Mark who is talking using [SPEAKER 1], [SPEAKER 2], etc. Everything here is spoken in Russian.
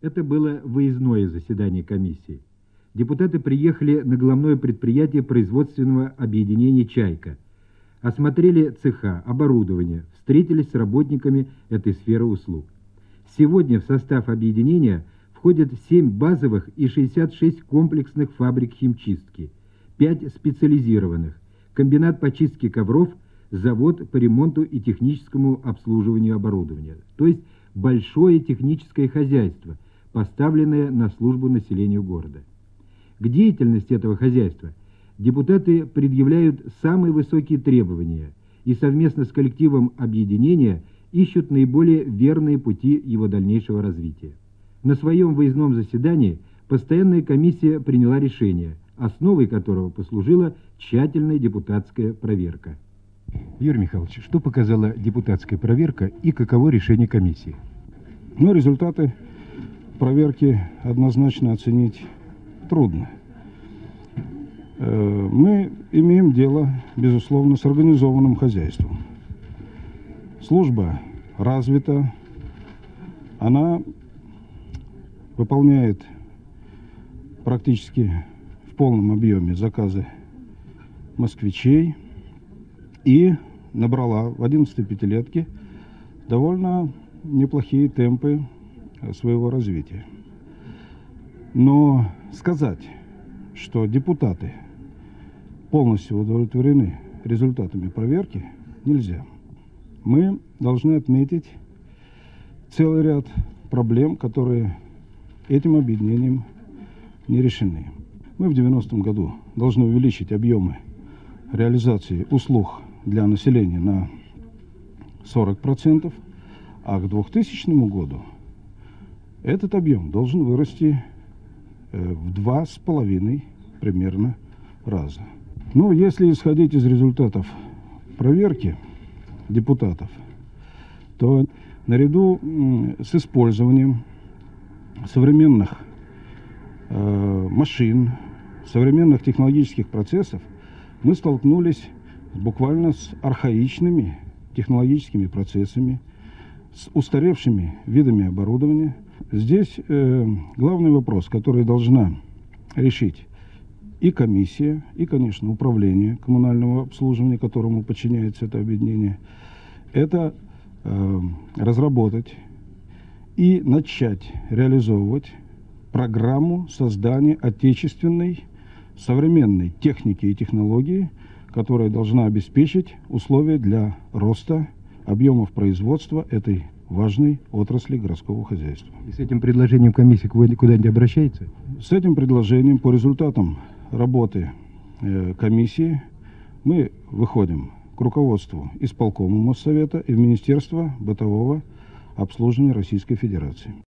[SPEAKER 1] Это было выездное заседание комиссии. Депутаты приехали на главное предприятие производственного объединения «Чайка». Осмотрели цеха, оборудование, встретились с работниками этой сферы услуг. Сегодня в состав объединения входят 7 базовых и 66 комплексных фабрик химчистки, 5 специализированных, комбинат по чистке ковров, завод по ремонту и техническому обслуживанию оборудования. То есть большое техническое хозяйство – поставленное на службу населению города. К деятельности этого хозяйства депутаты предъявляют самые высокие требования и совместно с коллективом объединения ищут наиболее верные пути его дальнейшего развития. На своем выездном заседании постоянная комиссия приняла решение, основой которого послужила тщательная депутатская проверка. Юрий Михайлович, что показала депутатская проверка и каково решение комиссии?
[SPEAKER 2] Ну, результаты проверки однозначно оценить трудно. Э, мы имеем дело, безусловно, с организованным хозяйством. Служба развита, она выполняет практически в полном объеме заказы москвичей и набрала в 11 пятилетке довольно неплохие темпы своего развития. Но сказать, что депутаты полностью удовлетворены результатами проверки, нельзя. Мы должны отметить целый ряд проблем, которые этим объединением не решены. Мы в 90-м году должны увеличить объемы реализации услуг для населения на 40%, а к 2000 году этот объем должен вырасти э, в два с половиной примерно раза. Ну, если исходить из результатов проверки депутатов, то наряду с использованием современных э, машин, современных технологических процессов, мы столкнулись буквально с архаичными технологическими процессами, с устаревшими видами оборудования – Здесь э, главный вопрос, который должна решить и комиссия, и, конечно, управление коммунального обслуживания, которому подчиняется это объединение, это э, разработать и начать реализовывать программу создания отечественной современной техники и технологии, которая должна обеспечить условия для роста объемов производства этой важной отрасли городского хозяйства.
[SPEAKER 1] И с этим предложением комиссия куда-нибудь обращается?
[SPEAKER 2] С этим предложением по результатам работы э, комиссии мы выходим к руководству исполкома Моссовета и в Министерство бытового обслуживания Российской Федерации.